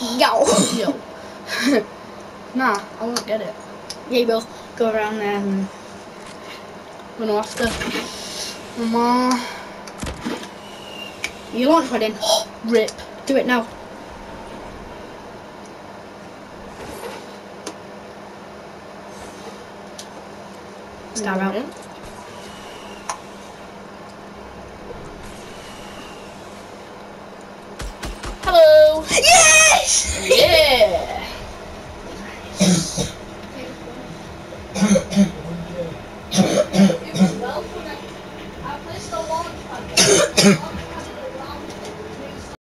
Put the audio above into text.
Yo. Yo. nah, I won't get it. Yeah, you will. Go around there and have to. Mama. you launch pad in. Rip. Do it now. Star it was well connected. I placed a launch pad.